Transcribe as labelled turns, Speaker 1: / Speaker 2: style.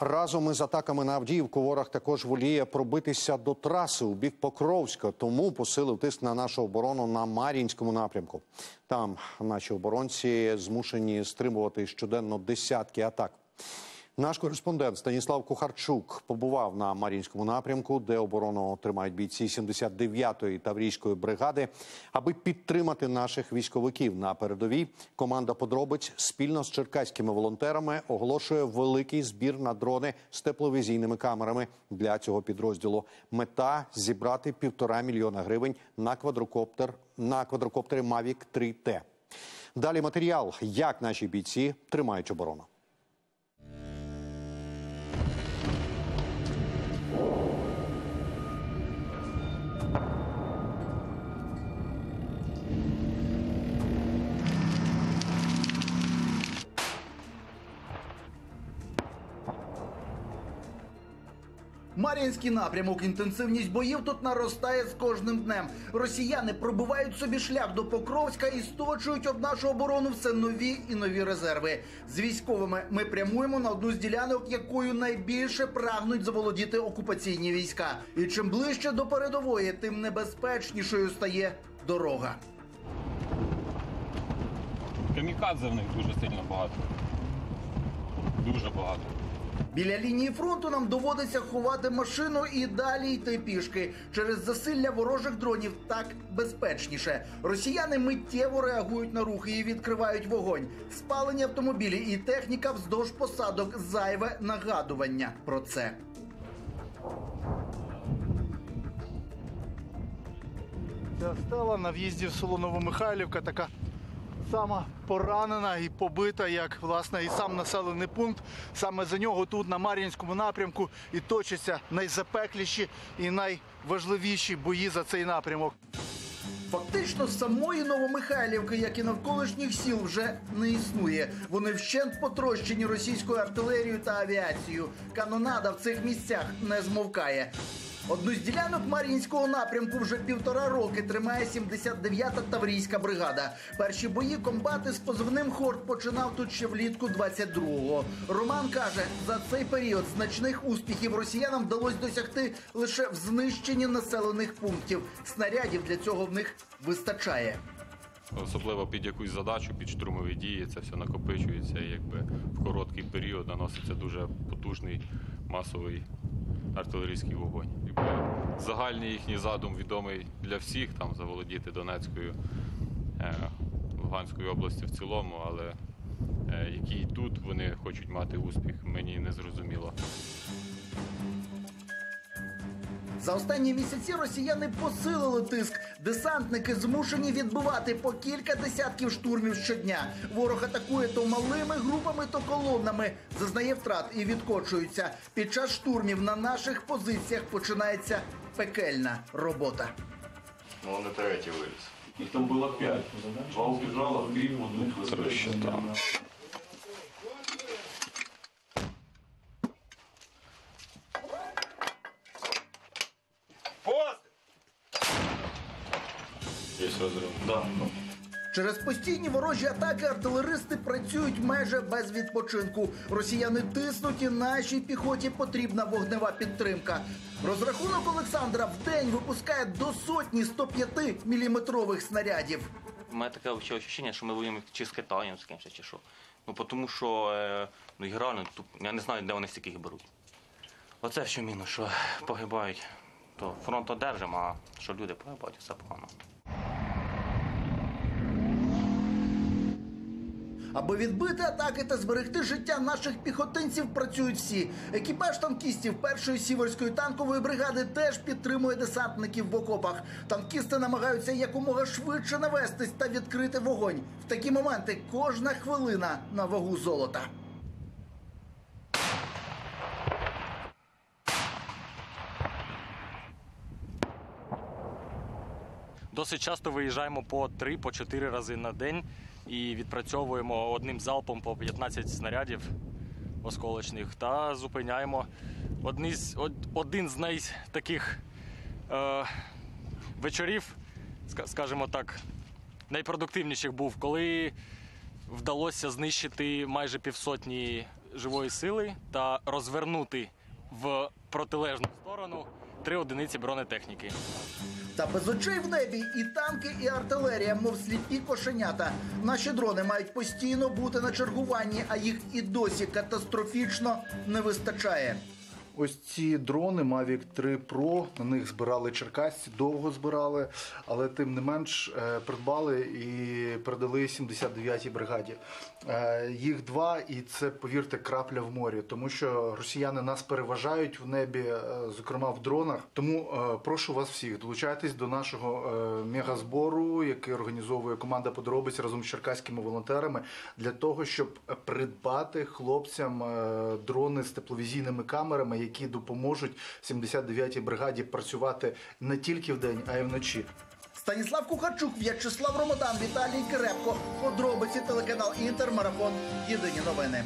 Speaker 1: Разом із атаками на Авдіївку ворог також воліє пробитися до траси у бік Покровська, тому посилив тиск на нашу оборону на Мар'їнському напрямку. Там наші оборонці змушені стримувати щоденно десятки атак. Наш кореспондент Станіслав Кухарчук побував на Мар'їнському напрямку, де оборону тримають бійці 79-ї таврійської бригади, аби підтримати наших військовиків на передовій. Команда подробиць спільно з черкаськими волонтерами оголошує великий збір на дрони з тепловізійними камерами для цього підрозділу. Мета зібрати півтора мільйона гривень на квадрокоптер на квадрокоптери Mavic 3T. Далі матеріал, як наші бійці тримають оборону.
Speaker 2: Мар'їнський напрямок. Інтенсивність боїв тут наростає з кожним днем. Росіяни пробивають собі шлях до Покровська і сточують об нашу оборону все нові і нові резерви. З військовими ми прямуємо на одну з ділянок, якою найбільше прагнуть заволодіти окупаційні війська. І чим ближче до передової, тим небезпечнішою стає дорога.
Speaker 3: Камікадзе в них дуже сильно багато. Дуже багато.
Speaker 2: Біля лінії фронту нам доводиться ховати машину і далі йти пішки. Через засилля ворожих дронів так безпечніше. Росіяни миттєво реагують на рухи і відкривають вогонь. Спалені автомобілі і техніка вздовж посадок зайве нагадування про це.
Speaker 4: Ця стела на в'їзді в село Новомихайлівка така сама поранена і побита, як власне і сам населений пункт. Саме за нього тут на Мар'їнському напрямку і точаться найзапекліші і найважливіші бої за цей напрямок.
Speaker 2: Фактично самої Новомихайлівки, як і навколишніх сіл, вже не існує. Вони вщент потрощені російською артилерією та авіацією. Канонада в цих місцях не змовкає. Одну з ділянок Мар'їнського напрямку вже півтора роки тримає 79-та Таврійська бригада. Перші бої комбати з позивним Хорт починав тут ще влітку 22-го. Роман каже, за цей період значних успіхів росіянам вдалося досягти лише в знищенні населених пунктів. Снарядів для цього в них вистачає.
Speaker 3: Особливо під якусь задачу, під штурмові дії, це все накопичується якби в короткий період наноситься дуже потужний масовий артилерійський вогонь. Загальний їхній задум відомий для всіх, там заволодіти Донецькою, е, Луганською областю в цілому, але е, який тут вони хочуть мати успіх, мені не зрозуміло.
Speaker 2: За останні місяці росіяни посилили тиск. Десантники змушені відбивати по кілька десятків штурмів щодня. Ворог атакує то малими групами, то колоннами. Зазнає втрат і відкочується. Під час штурмів на наших позиціях починається пекельна робота.
Speaker 5: Ну, он на третій виліз.
Speaker 6: Их там было пять. Два убежало, три одних
Speaker 3: Троща
Speaker 5: Є розрив.
Speaker 6: Да.
Speaker 2: Через постійні ворожі атаки артилеристи працюють майже без відпочинку. Росіяни тиснуть і нашій піхоті потрібна вогнева підтримка. Розрахунок Олександра в день випускає до сотні 105 міліметрових снарядів.
Speaker 7: У мене таке вообще ощущення, що ми воюємо чи з Китаєм, з кимось, чи що. Ну, тому що е, ну, їх реально тупо. Я не знаю, де вони стільки їх беруть. Оце що мінус, що погибають. То фронт одержимо, а що люди погибають, все погано.
Speaker 2: Аби відбити атаки та зберегти життя наших піхотинців, працюють всі. Екіпаж танкістів першої сіверської танкової бригади теж підтримує десантників в окопах. Танкісти намагаються якомога швидше навестись та відкрити вогонь. В такі моменти кожна хвилина на вагу золота.
Speaker 8: Досить часто виїжджаємо по 3 по 4 рази на день і відпрацьовуємо одним залпом по 15 снарядів осколочних та зупиняємо. Одні з, од- один з найтаких е, вечорів, скажімо так, найпродуктивніших був, коли вдалося знищити майже півсотні живої сили та розвернути в протилежну сторону три одиниці бронетехніки.
Speaker 9: Та без очей в небі і танки, і артилерія, мов сліпі кошенята. Наші дрони мають постійно бути на чергуванні, а їх і досі катастрофічно не вистачає.
Speaker 2: Ось ці дрони Mavic 3 Pro, на них збирали черкасці, довго збирали, але тим не менш е, придбали і передали 79-й бригаді. Е, Їх два, і це, повірте, крапля в морі, тому що росіяни нас переважають в небі, е, зокрема в дронах. Тому прошу вас всіх долучайтесь до нашого мегазбору, який організовує команда подробиць разом з черкаськими волонтерами, для того, щоб придбати хлопцям дрони з тепловізійними камерами, які допоможуть 79-й бригаді працювати не тільки вдень, а й вночі.
Speaker 9: Станіслав Кухарчук, В'ячеслав Ромодан, Віталій Керепко. Подробиці телеканал Інтер, Марафон. Єдині новини.